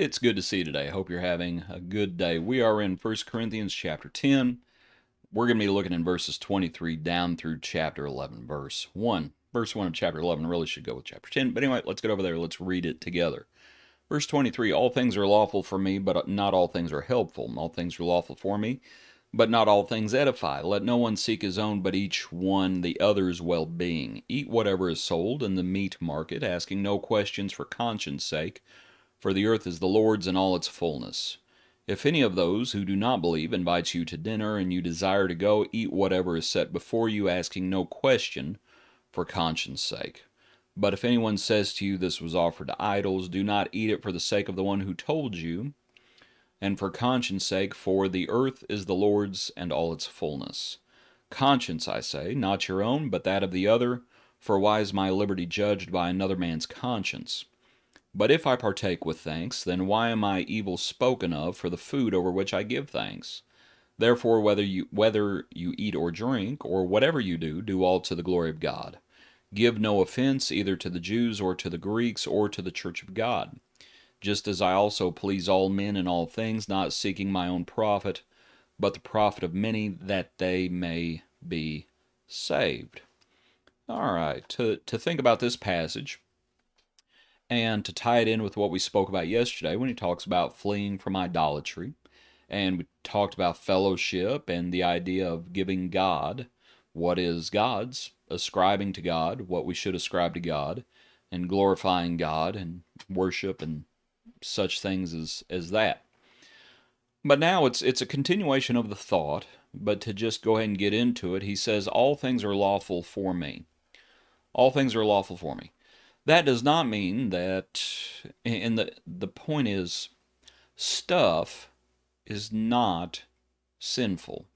It's good to see you today. I hope you're having a good day. We are in 1 Corinthians chapter 10. We're going to be looking in verses 23 down through chapter 11, verse 1. Verse 1 of chapter 11 really should go with chapter 10. But anyway, let's get over there. Let's read it together. Verse 23 All things are lawful for me, but not all things are helpful. All things are lawful for me, but not all things edify. Let no one seek his own, but each one the other's well being. Eat whatever is sold in the meat market, asking no questions for conscience sake for the earth is the Lord's and all its fullness. If any of those who do not believe invites you to dinner and you desire to go, eat whatever is set before you, asking no question for conscience sake. But if anyone says to you, This was offered to idols, do not eat it for the sake of the one who told you, and for conscience sake, for the earth is the Lord's and all its fullness. Conscience, I say, not your own, but that of the other, for why is my liberty judged by another man's conscience? But if I partake with thanks, then why am I evil spoken of for the food over which I give thanks? Therefore, whether you, whether you eat or drink, or whatever you do, do all to the glory of God. Give no offense either to the Jews or to the Greeks or to the church of God, just as I also please all men in all things, not seeking my own profit, but the profit of many, that they may be saved. All right, to, to think about this passage, and to tie it in with what we spoke about yesterday when he talks about fleeing from idolatry, and we talked about fellowship and the idea of giving God what is God's, ascribing to God what we should ascribe to God, and glorifying God and worship and such things as, as that. But now it's it's a continuation of the thought, but to just go ahead and get into it, he says, All things are lawful for me. All things are lawful for me. That does not mean that, and the, the point is, stuff is not sinful.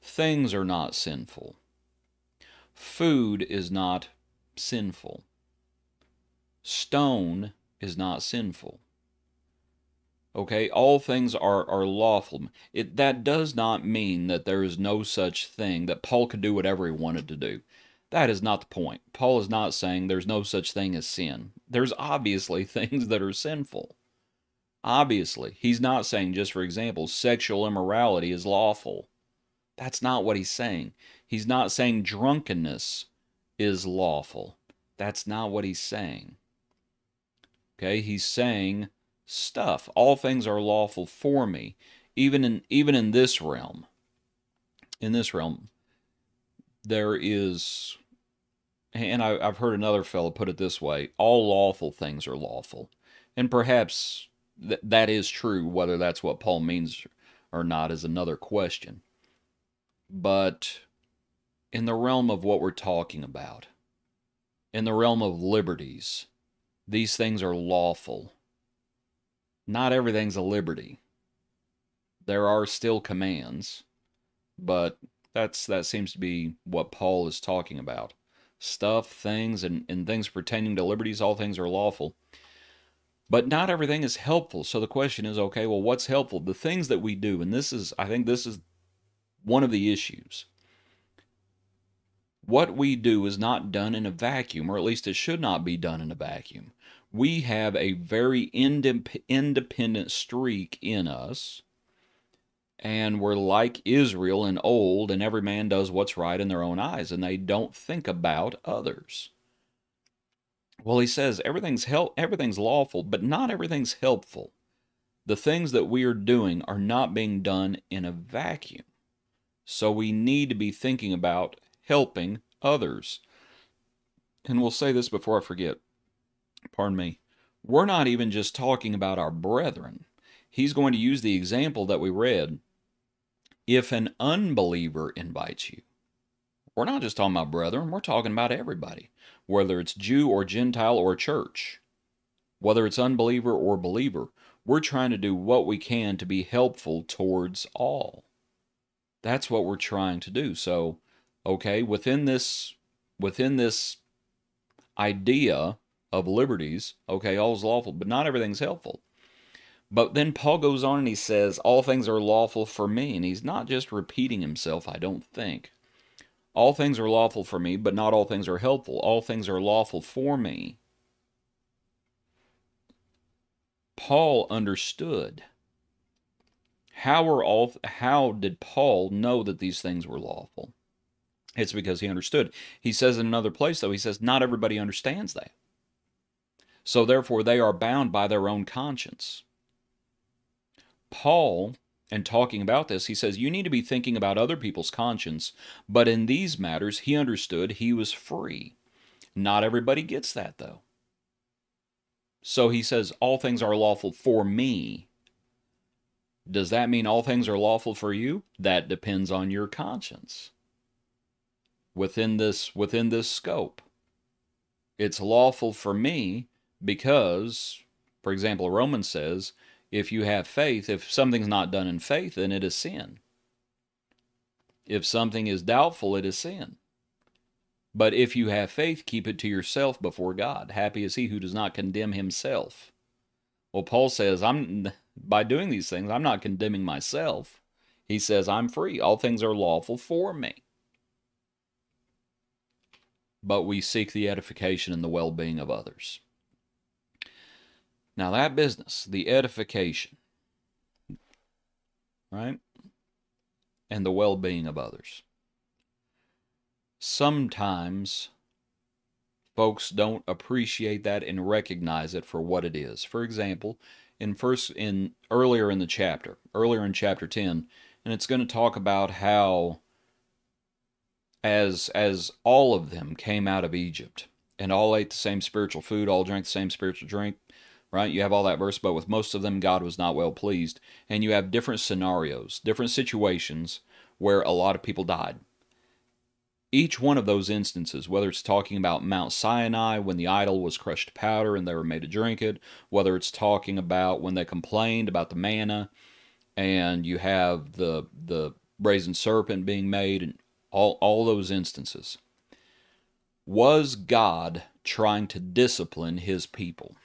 Things are not sinful. Food is not sinful. Stone is not sinful. Okay, all things are, are lawful. It, that does not mean that there is no such thing, that Paul could do whatever he wanted to do. That is not the point. Paul is not saying there's no such thing as sin. There's obviously things that are sinful. Obviously. He's not saying, just for example, sexual immorality is lawful. That's not what he's saying. He's not saying drunkenness is lawful. That's not what he's saying. Okay, he's saying stuff. All things are lawful for me, even in even in this realm. In this realm, there is, and I, have heard another fellow put it this way all lawful things are lawful. And perhaps th- that is true. Whether that's what Paul means or not is another question. But in the realm of what we're talking about, in the realm of liberties, these things are lawful. Not everything's a liberty. There are still commands, but that's that seems to be what Paul is talking about. Stuff, things, and, and things pertaining to liberties, all things are lawful. But not everything is helpful. So the question is, okay, well, what's helpful? The things that we do, and this is, I think this is one of the issues. What we do is not done in a vacuum, or at least it should not be done in a vacuum. We have a very independent streak in us and we're like Israel and old, and every man does what's right in their own eyes, and they don't think about others. Well, he says everything's help, everything's lawful, but not everything's helpful. The things that we are doing are not being done in a vacuum. So we need to be thinking about helping others. And we'll say this before I forget. Pardon me. We're not even just talking about our brethren. He's going to use the example that we read if an unbeliever invites you. We're not just talking about brethren, we're talking about everybody, whether it's Jew or Gentile or church, whether it's unbeliever or believer. We're trying to do what we can to be helpful towards all. That's what we're trying to do. So, okay, within this within this idea of liberties, okay, all's lawful, but not everything's helpful. But then Paul goes on and he says, All things are lawful for me. And he's not just repeating himself, I don't think. All things are lawful for me, but not all things are helpful. All things are lawful for me. Paul understood. How are all how did Paul know that these things were lawful? It's because he understood. He says in another place though, he says not everybody understands that. So therefore they are bound by their own conscience. Paul and talking about this, he says, You need to be thinking about other people's conscience, but in these matters, he understood he was free. Not everybody gets that, though. So he says, All things are lawful for me. Does that mean all things are lawful for you? That depends on your conscience. Within this within this scope. It's lawful for me because, for example, Romans says, if you have faith, if something's not done in faith, then it is sin. If something is doubtful, it is sin. But if you have faith, keep it to yourself before God. Happy is he who does not condemn himself. Well, Paul says, I'm by doing these things, I'm not condemning myself. He says, I'm free. All things are lawful for me. But we seek the edification and the well being of others. Now, that business, the edification, right? And the well being of others. Sometimes folks don't appreciate that and recognize it for what it is. For example, in first in earlier in the chapter, earlier in chapter 10, and it's going to talk about how as as all of them came out of Egypt and all ate the same spiritual food, all drank the same spiritual drink, right? You have all that verse, but with most of them, God was not well pleased. And you have different scenarios, different situations where a lot of people died. Each one of those instances, whether it's talking about Mount Sinai when the idol was crushed to powder and they were made to drink it, whether it's talking about when they complained about the manna and you have the the brazen serpent being made and all, all those instances. Was God trying to discipline his people?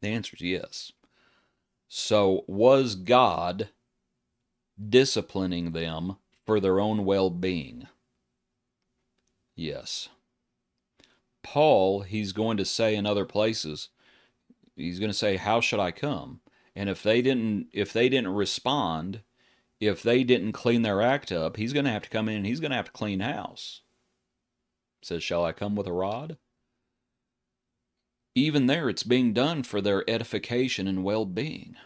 The answer is yes. So, was God disciplining them for their own well being? Yes. Paul, he's going to say in other places, he's going to say, How should I come? And if they didn't if they didn't respond, if they didn't clean their act up, he's going to have to come in and he's going to have to clean house. Says, Shall I come with a rod? Even there, it's being done for their edification and well being.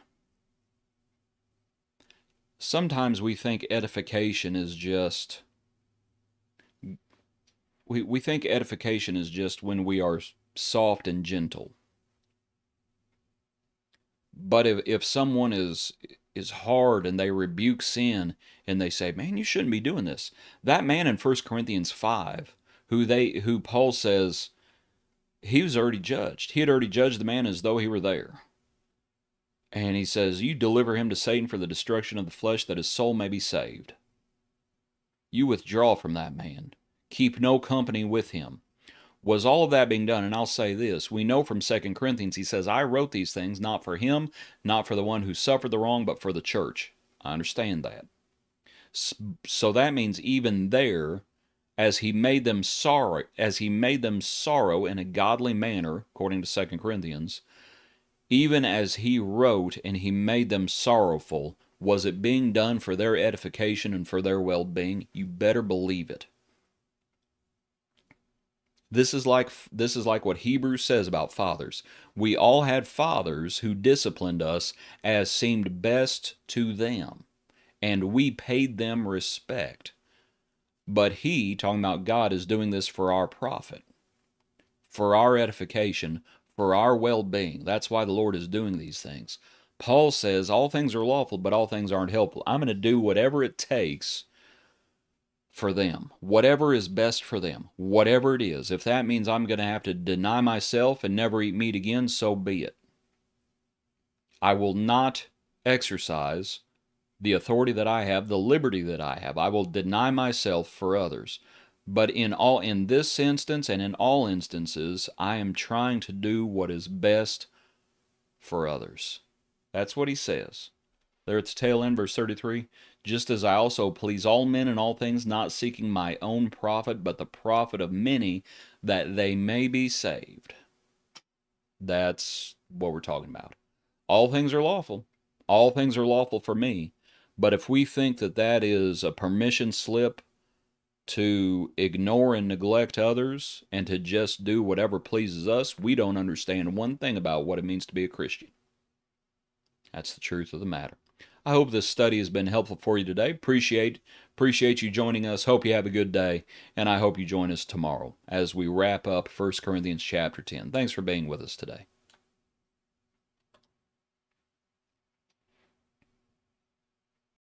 Sometimes we think edification is just. We, we think edification is just when we are soft and gentle. But if, if someone is is hard and they rebuke sin and they say, "Man, you shouldn't be doing this." That man in 1 Corinthians 5 who they who Paul says he was already judged. He had already judged the man as though he were there. And he says, You deliver him to Satan for the destruction of the flesh, that his soul may be saved. You withdraw from that man. Keep no company with him. Was all of that being done? And I'll say this we know from Second Corinthians, he says, I wrote these things not for him, not for the one who suffered the wrong, but for the church. I understand that. So that means even there, as he made them sorrow as he made them sorrow in a godly manner according to Second corinthians even as he wrote and he made them sorrowful was it being done for their edification and for their well-being you better believe it this is like this is like what Hebrews says about fathers. We all had fathers who disciplined us as seemed best to them, and we paid them respect. But he, talking about God, is doing this for our profit, for our edification, for our well being. That's why the Lord is doing these things. Paul says, All things are lawful, but all things aren't helpful. I'm going to do whatever it takes for them, whatever is best for them, whatever it is. If that means I'm going to have to deny myself and never eat meat again, so be it. I will not exercise the authority that I have, the liberty that I have. I will deny myself for others. But in all in this instance and in all instances, I am trying to do what is best for others. That's what he says. There at the tail end, verse 33 Just as I also please all men in all things, not seeking my own profit, but the profit of many, that they may be saved. that's what we're talking about. All things are lawful. All things are lawful for me. But if we think that that is a permission slip to ignore and neglect others and to just do whatever pleases us, we don't understand one thing about what it means to be a Christian. That's the truth of the matter. I hope this study has been helpful for you today. Appreciate appreciate you joining us. Hope you have a good day, and I hope you join us tomorrow as we wrap up 1 Corinthians chapter 10. Thanks for being with us today.